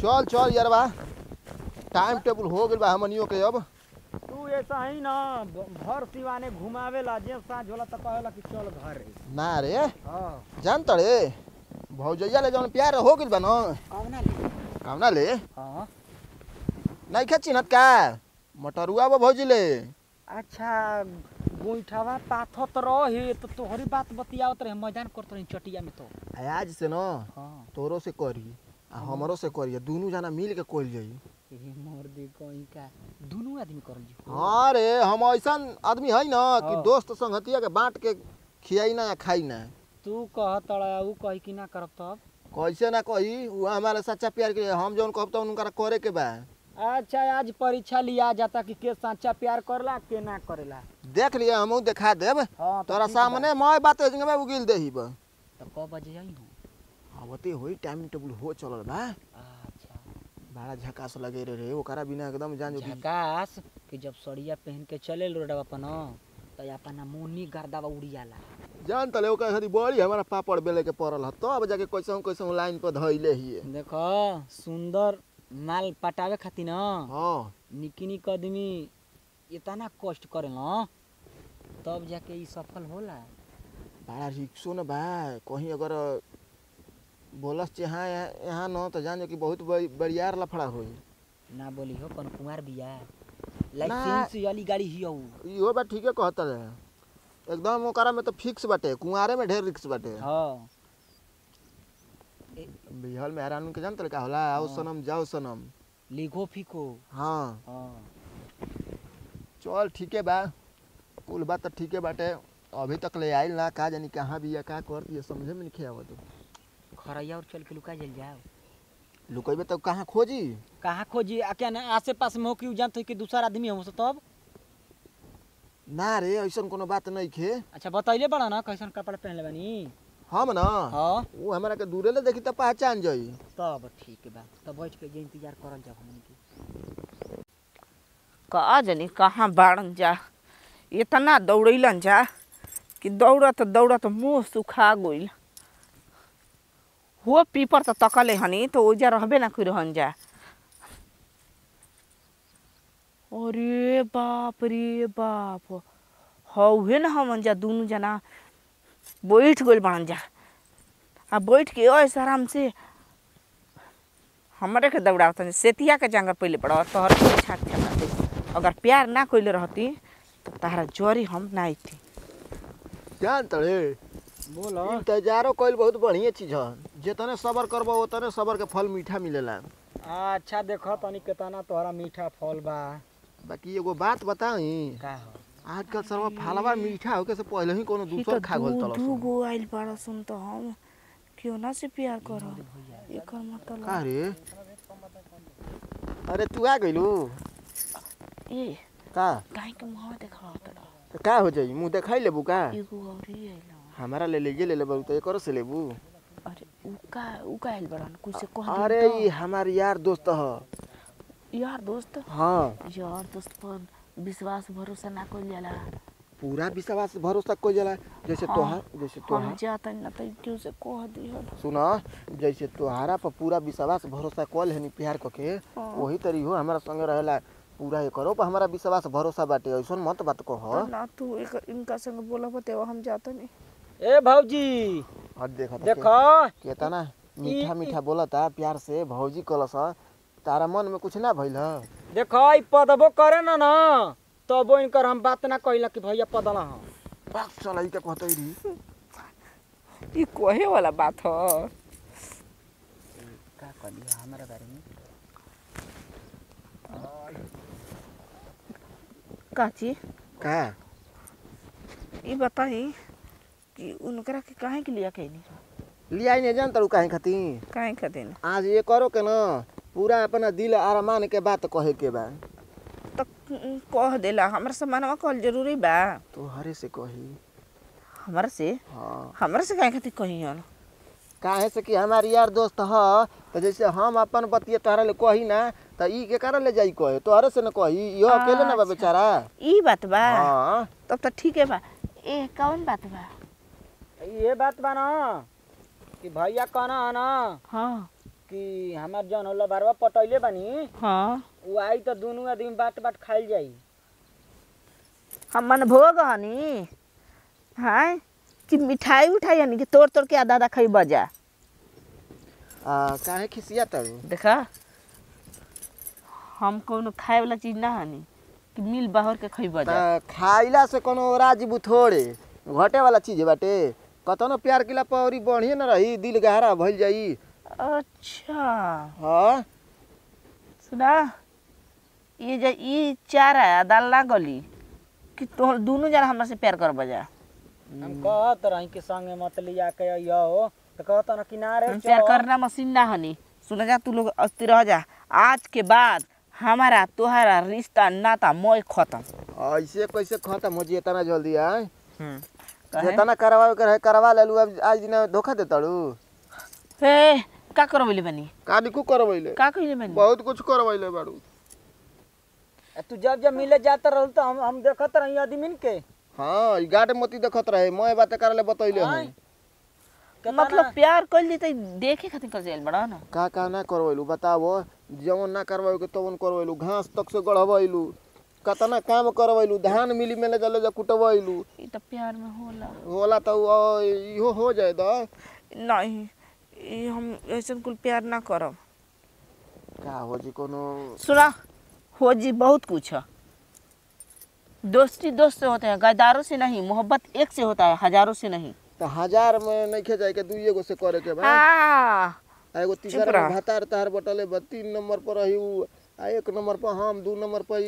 चल चल यार बा। टाइम टेबल हो गइल बा हमनियो के अब। तू ऐसा ही ना भर सिवाने घुमावेला जे साँझ होला त कहेला कि चल घर। ना रे। हाँ। जान तड़े भौजैया ले जौन प्यार हो गइल बा न। कौना ले? कामना ले? हाँ। नहीं खे चिन्हत का? मटरुआ बा भौजी ले। अच्छा गोइठावा पाथत रहे तो तोहरी बात बतियावत रहे मैदान करत रही चटिया में तो। आज से न? हाँ। तोरो से करी। आ हमरो से करी दुनू जना मिल के कोइल जाई। मोर दे कहीं का दुनू आदमी करल जी हाँ रे हम ऐसन आदमी है ना कि हाँ। दोस्त संगतिया के बांट के खियाई ना या खाई ना। तू कह तड़ा ऊ कही कि ना करब तब? कैसे ना कही वो हमारा सच्चा प्यार के हम जौन कहब तो उनका करे के बा। अच्छा आज परीक्षा लिया जाता कि के सच्चा प्यार करला के ना करेला? देख लिया हमहू दिखा देब। हाँ तो तोरा सामने मैं बात में उगिल देही बा तो कब बजे आई हूँ आवते होई टाइम टेबल हो चलल बा। अच्छा। बड़ा झकास लगे रे रे ओकरा बिना एकदम जान जो झकास कि जब सड़िया पहन के चले रोडवा पर न तो अपना मुन्नी गर्दावा उड़ियाला जान तले ओकरा खातिर बड़ी हमारा पापड़ बेले के पड़ल ह तब जाके कैसे कैसे लाइन पर धइले हिए देखो सुंदर माल पटावे खातिर न। हाँ। निकी निक आदमी इतना कष्ट करे न तब जाके ई सफल होला। बड़ा रिक्शो न बा कहीं अगर बोलस जे यहाँ यहाँ न तो जान जो कि बहुत बड़ियार लफड़ा होई। ना बोली हो कौन कुमार बिया? लाइसेंस वाली गाड़ी ही ऊ इहो बात ठीके कहत रहे। एकदम ओकरा में तो फिक्स बाटे कुंवारे में ढेर रिक्स बाटे। हाँ। बिहल में हैरान के जानत का होला आओ हाँ। सनम जाओ सनम। लिखो फिको। हाँ। हाँ। चल ठीके बा। कुल बात तो ठीके बाटे। अभी तक ले आइल ना का जानी कहाँ बिया का कर दिया समझे में नहीं आवत। खरैया और चल के लुका जल जाओ। लुकैबे तब कहाँ खोजी? कहाँ खोजी? आ क्या ना आसे पास में हो कि जानते कि दूसरा आदमी हो तब? ना रे ऐसन कोनो बात नहीं खे। अच्छा बतैले बड़ा ना कैसन कपड़ा पहनले बानी। हम ना? हाँ। वो हमारा के दूरे ले देखी तब पहचान जाई। तब ठीक बा तब बैठ के जे इंतज़ार करल जाओ हमनी के। का जानी कहाँ बाड़न जा? इतना दौड़ैलन जा कि दौड़त दौड़त मुँह सुखा गइल। हो पीपर तो तकले हनी तो ओइजा रहबे ना करी हन जा अरे बाप रे बाप। हौहे न हमन जा दुनू जना। बैठ गइल बाड़न जा। आ बैठ के ऐसे आराम से हमारे के दौड़ावत सेतिया के जांगर पहले पड़ा तोहर के छात छात अगर प्यार ना कइले रहती तो तारा जोरी हम ना थी जान तड़े? बोलो। इंतजारो कइल बहुत बढ़िया चीज़ है। जितने सबर करबो उतने सबर के फल मीठा मिलेला। अच्छा देखो तनी केतना तोहरा मीठा फल बा। बाकी एगो बात बताई का हो? आजकल सर्व फालवा मीठा होके से पहले ही कोनो दूसर तो खा गल तलस दू गो आइल बाड़ा सुन तो हम। क्यों ना से प्यार करो? एकर मतलब का रे? अरे तू आ गइलू। ए का? काहे के मुँह देखा तड़ा तो का हो जाई? मुँह देखाई लेबू का? एगो औरी आइल हमारा ले लीजिए ले ले लेबू तो एकरो से लेबू। अरे उ का उ का आइल बाड़न कुछ से कह अरे ई हमार यार दोस्त ह। यार दोस्त? हाँ। यार दोस्त पर विश्वास भरोसा ना कइल जाला। पूरा विश्वास भरोसा कोई जला। जैसे हाँ, तोहार जैसे हम तोहार। जाता ना तो क्यों से कह दिहन सुना जैसे तोहारा पर पूरा विश्वास भरोसा कल है प्यार कके हाँ। वही तरी हो हमारा संगे रहेला। पूरा ये करो पर हमारा विश्वास भरोसा बाटे ऐसन मत बात कह। ना तू एक इनका संग बोला बतेवा हम जाता नहीं ए भौजी और देखो देखो। केतना मीठा मीठा बोलता प्यार से भौजी कलस तारा मन में कुछ ना भइल। देखो ई पदबो करे ना ना तबो इनकर हम बात ना कहिला कि भैया पदला हम बात चला ई का कहतई री। ये कहे वाला बात ह। का कर हमारे बारे में? काची? का? ये बताई कि उनकरा के काहे के लिया कहनी लिया नहीं जान तरू काहे खातिर काहे खातिर आज ये करो के ना पूरा अपना दिल आरमान के बात कहे के बा। तो कह देला हमरा सामानवा कहल ज़रूरी बा। तोहरे से कही। हमरा से? हाँ। हमरा से काहे खातिर कही हन? काहे से कि हमार यार दोस्त ह तो जैसे हम अपन बतिया तोहरा ले कही ना तो ई के कारण ले जाई कहे। तोहरे से न कही यो अकेले ना बा अच्छा। बेचारा। ई बात बा? हाँ। तब तो ठीक है बा। ए कौन बात बा? ये बात बा ना कि भैया कहना है ना? हाँ। कि हमार जौन होला बारवा पटैले बानी हाँ। उ आई त दुनू आदमी बाट बाट खाइल जाई हम मन भोग हनी हाँ? कि मिठाई उठाई हनी कि तोड़ तोड़ के आधा आधा खाई बजा। आ काहे खिसिया तड़ू देखा? हम कोनो खाए वाला चीज़ ना हनी कि मिल बाहर के खाई बजा। खाइला से कोनो राजीबू थोड़े घटे वाला चीज़ बाटे। कतनो प्यार किला पौरी बढ़िए न रही दिल गहरा भइल जाई। अच्छा। हाँ? सुना ये जे ई चार है दाल ना गली कि तो दोनों जना हमरा से प्यार कर बजा हम कहत रही कि संगे मत लिया के हो त कहत न किनारे हम प्यार करना मशीन ना हनी। सुना जा तू लोग अस्थिर रह जा। आज के बाद हमारा तोहरा रिश्ता नाता मोय खत्म। ऐसे कैसे खत्म हो जी इतना जल्दी आए? जितना करवावे के रहे करवा लेलू अब आज दिन धोखा दे तड़ू हे का करबैले बनी? काडी को करवैले? का कइले बनी? बहुत कुछ करवैले बाड़ू। तू जब जब मिले जात रहल त हम हम देखत रही आदमीन के। हाँ ई गाट मोती देखत रहे मैं बात करले बतैले आय। हैं केतना- मतलब प्यार कइल जैते देखे खातिर कर जाइल बड़ा ना। का का ना करवैलू बतावो जवन ना करवावे के तवन करवैलू घास तक से गढ़वैलू कतना काम करवैलू धान मिली में जले जा कुटवैलू। ई त प्यार में होला होला त इहो हो जाए द। नहीं ई हम ऐसन कुल प्यार ना करब। का हो जी कोनो सुना हो जी बहुत कुछ। है दोस्ती दोस्त से होते हैं गद्दारों से नहीं मोहब्बत एक से होता है हज़ारों से नहीं। त हज़ार में नहीं जाए के दुइये गो से करे के बा। हाँ एगो तीसरा भातार तार बटले बा तीन नंबर पर रही आ एक नंबर पर हम दो नंबर पर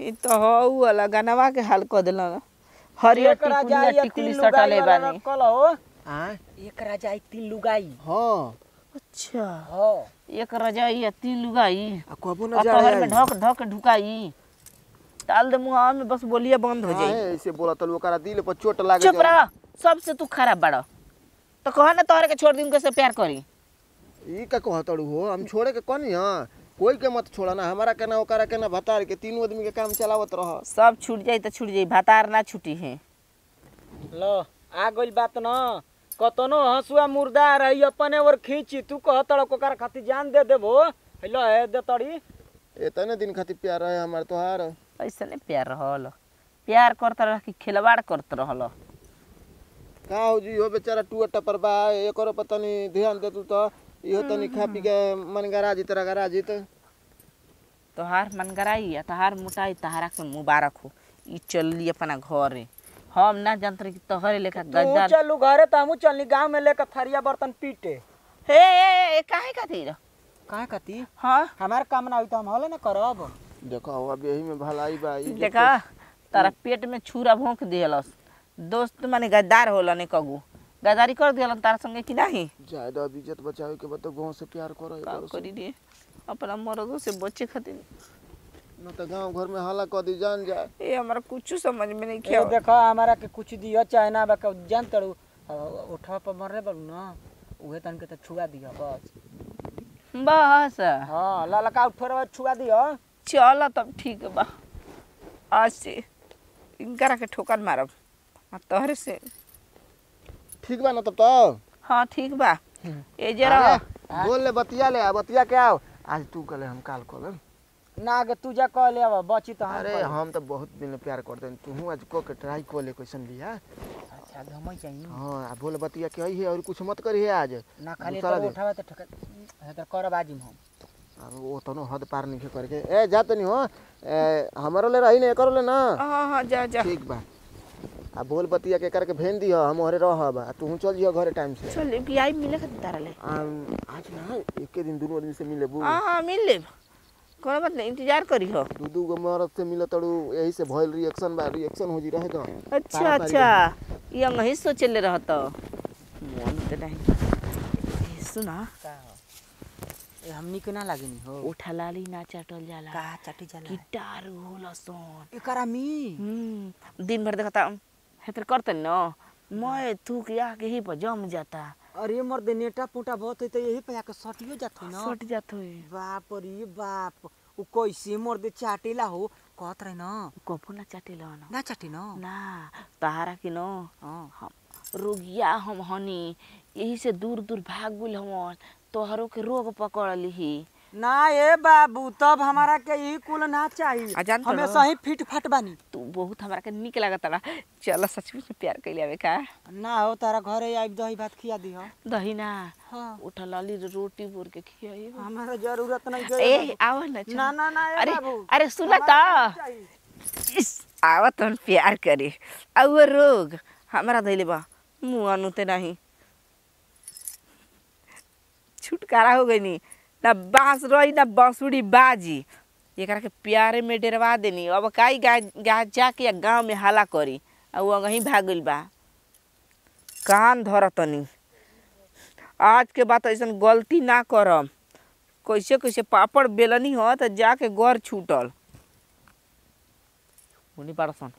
ई ई तो हो वाला गनवा के हाल कर दिला। हरियर राजा टिकुलिया या टिकुली तीन लुगाई वाला बानी। रखल हो। आ? एक राजा आई तीन लुगाई। हाँ। अच्छा। हो। एक रजाई या तीन लुगाई। आ कबो न और जा पहर में ढक ढक ढुकाई। डाल दे मुँह में बस बोलिए बंद हो जाई। ऐसे बोला तलू ओकरा दिल पर चोट लागे चुप रह। सबसे तू खराब बड़ा। तो कह ना तोहरे के छोड़ दी उनके से प्यार करी। ई का कहतड़ू हो? हम छोड़े के कनी हाँ कोई के मत छोड़ा ना हमारा के ना ओकरा के ना भतार के तीनों आदमी के काम चलावत रह। सब छूट जाई तो छूट जाई भातार ना छूटी है। लो आ गइल बात न। कतनो हंसुआ मुर्दा रही अपने और खींची तू कहत ओकर खातिर जान दे देबो। हेलो हे दे तड़ी इतने दिन खातिर प्यार रहे हमार तोहार। ऐसे नहीं प्यार रहल। प्यार करता रह कि खिलवाड़ करत रहल। का हो जी हो बेचारा टुआ टपर बा एकरो पर तनी ध्यान दे तू तो इहो तनी खा पी के मन गरा जी तरह गरा जी तो तोहार मन गराई या तोहार मोटाई तहारा के मुबारक हो। ई चलली अपना घरे। हम ना जानते कि तोहरे लेखा तू चलू घरे त हमू चलनी गाँव में लेकर थरिया बर्तन पीटे। हे ए, ए, काहे खातिर? काहे कती हाँ। हमार काम ना होई त हम हले ना करब। देखो अब यही में भलाई बा ई देखा तारा पेट में छुरा भोंक दियलस दोस्त माने गद्दार होला ने कगू। गद्दारी कर दियलन तारा संगे कि नहीं? ज़्यादा इज़्ज़त बचावे के बता गाँव से प्यार करो का करी रे अपना मर्दों से बचे खातिर। न तो गाँव घर में हल्ला कर दी जान जा। ए हमारा कुछ समझ में नहीं किया। देखो हमारा के कुछ दियो चाहे ना बा जान तड़ू। उठा पर मरले बड़ू ना उहे तन के त छुआ दियो बस। बस। हाँ ललका उठोरवा छुआ दियो। चल तब ठीक बा। आज से इनकरा के ठोकर मारब। तोहरे से। ठीक बा ना तब तो? हाँ ठीक बा। ए जरा। बोल ले बतिया ले बतिया के आओ। आज तू कले हम काल कल ना के तू जा कह ले अब बची त हम अरे हम तो बहुत दिन प्यार करते हैं। तू आज को के ट्राई को ले क्वेश्चन लिया? अच्छा घमई चाहिए। हाँ आ बोल बतिया के है और कुछ मत करी है आज। ना खाली तो दिन। उठावे त ठक है त करब आजिम हम। अब वो तो हद पार नहीं करके। ए जा तो नहीं हो हमारो ले रही नहीं करो ले ना। हाँ हाँ जा जा। ठीक बा। आ बोल बतिया के करके भेज दियो हम ओहरे रहब आ तू चल जियो घरे टाइम से। चल कि आई मिले खातिर तारा ले। आम, आज ना एक दिन दोनों आदमी से मिले बू हाँ हाँ मिल लेब। कोनो बात नहीं इंतज़ार करी हो दू दू गो मरद से मिले तड़ू यही से भइल रिएक्शन बा रिएक्शन हो जी रहे तो अच्छा अच्छा। ये नहीं सोचले रहत। मन तो नहीं। सुना का हो? ए हमनी के ना लागेनी हो। उठा लाली ना चाटल जाला। का चाटी जाला? गिटार होला सोन एकरा मी। हम्म दिन भर देखता हेतर करते न? मैं थूक आके ही पर जम जाता। अरे मोर दे नेटा पुटा बहुत है त यही पे आके सटियो जात है ना? सट जात होई बाप रे बाप। उ कैसे मोर दे चाटेला हो? कहत रहे ना। कपो ना चाटेला न। ना चाटी ना? ना तहारा के न। हाँ। रोगिया हम हनी यही से दूर दूर भाग गुल हम तोहरो के रोग पकड़ ली ना ए बाबू तब हमारा के ई कुल ना चाहिए जान तो। हमेशा ही फिट फट बानी। तू बहुत हमरा के निक लागत बा चल सचमुच में प्यार कैले आवे का। ना हो तारा घरे आइब दही भात खिया दी हो दही ना? हाँ। उठ लाली रोटी बोर के खियाई हमारा ज़रूरत नहीं ए आव ना। ना ना ना अरे अरे सुना तो। नहीं। आवत हम प्यार करे। आ रोग हमरा धैले बा। मुँह अनुते नहीं। छुटकारा हो गई नी। ना बाँस रही ना बांसुरी बाजी। एकरा के प्यारे में डरवा देनी। अब काई गा, गा जाके गाँव में हला करी। वो वहीं भाग गइल बा। कान धरतनी। आज के बाद ऐसा गलती ना करम। कैसे कैसे पापड़ बेलनी हो तो जाके घर छूटल। उनी पारसन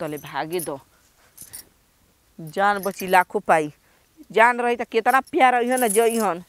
तले भागे दो। जान बची लाखों पाई। जान रही तो कितना प्यार रही ना जइहन।